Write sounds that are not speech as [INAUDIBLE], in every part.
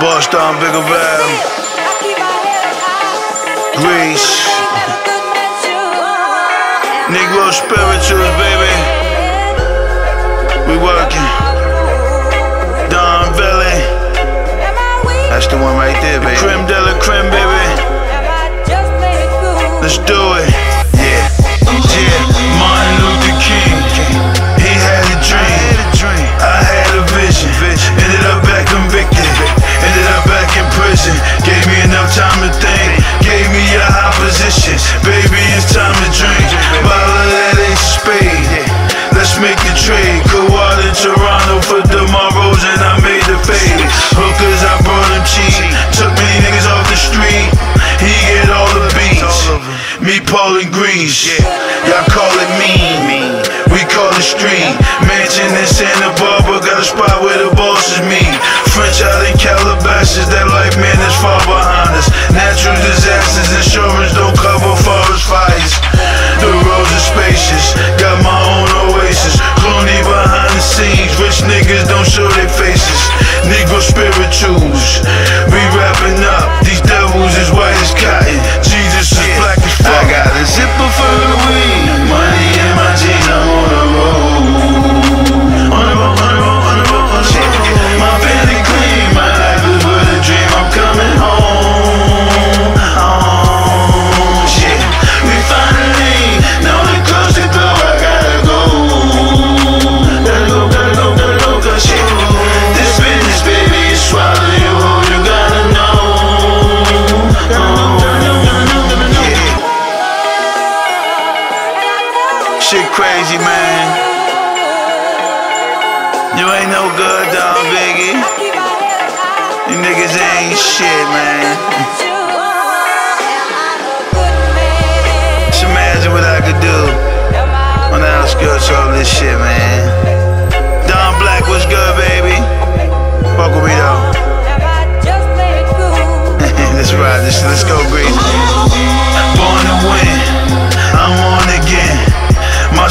Bust down bigger van. Grease. Negro spirituals, baby. We working. Don Valley. That's the one right there, baby. Creme de la creme, baby. street. Mansion in Santa Barbara, got a spot where the bosses meet. French out in Calabasas, that life man is far behind us. Natural disasters, insurance don't cover forest fires. The roads are spacious, got my own oasis. Clooney behind the scenes, rich niggas don't show their faces. shit crazy, man. You ain't no good, dog, Biggie. You niggas ain't shit, man. Just imagine what I could do on the outskirts of all this shit, man. Don Black was good, baby. Fuck with me, though. [LAUGHS] let's ride this, let's go, Grease. Born to win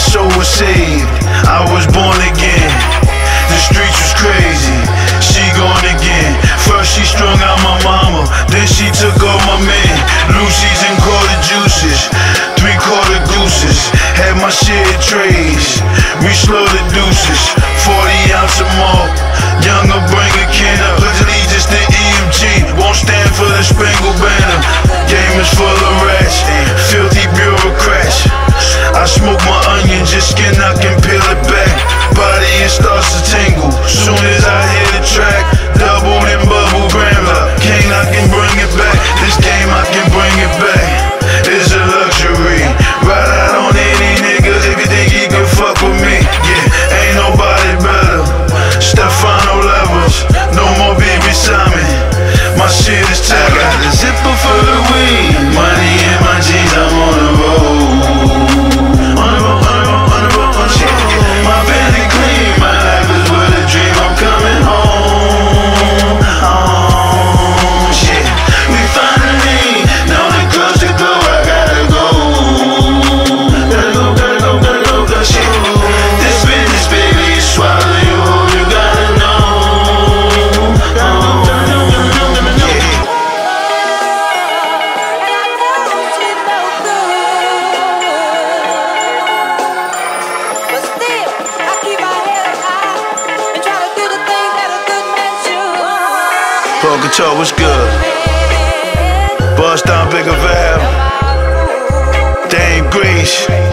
show was saved. I was born again. Couture, what's good? Bust down Bigger Vab. Dame Grease.